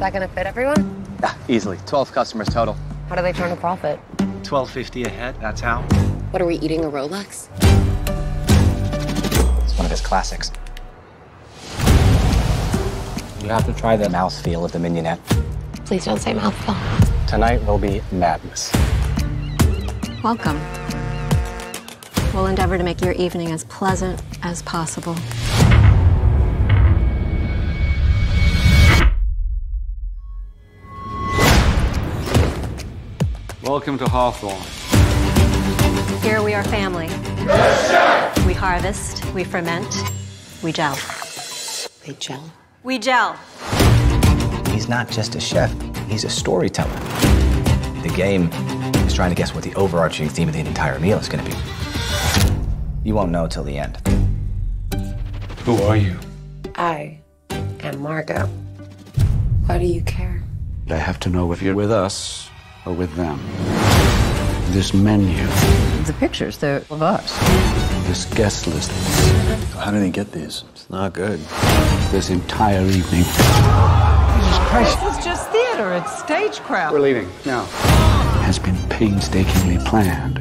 that gonna fit everyone? Yeah, easily. 12 customers total. How do they turn a profit? 1250 a head, that's how. What are we eating, a Rolex? It's one of his classics. You have to try the mouthfeel of the mignonette. Please don't say mouthful. Tonight will be madness. Welcome. We'll endeavor to make your evening as pleasant as possible. Welcome to Hawthorn. Here we are family. We harvest, we ferment, we gel. They gel. We gel. He's not just a chef, he's a storyteller. The game is trying to guess what the overarching theme of the entire meal is going to be. You won't know till the end. Who are you? I am Margot. Why do you care? I have to know if you're with us or with them. This menu, The pictures, they're of us. this guest list, How did he get these? It's not good. this entire evening. This is just theater, it's stagecraft. We're leaving now. Has been painstakingly planned.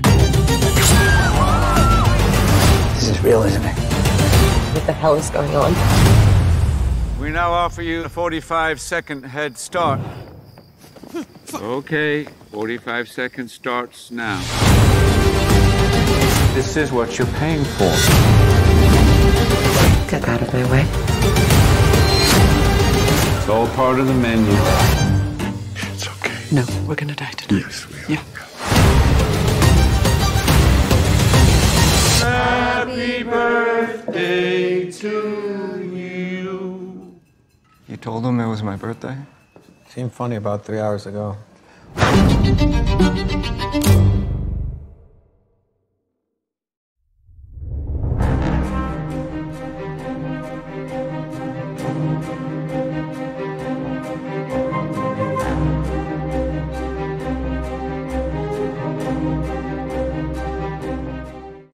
This is real, isn't it? What the hell is going on? We now offer you a 45 second head start. Okay, 45 seconds starts now. This is what you're paying for. Get out of my way. It's all part of the menu. It's okay. No, we're gonna die today. Yes, we are. Yeah. Happy birthday to you. You told him it was my birthday? Seemed funny about three hours ago.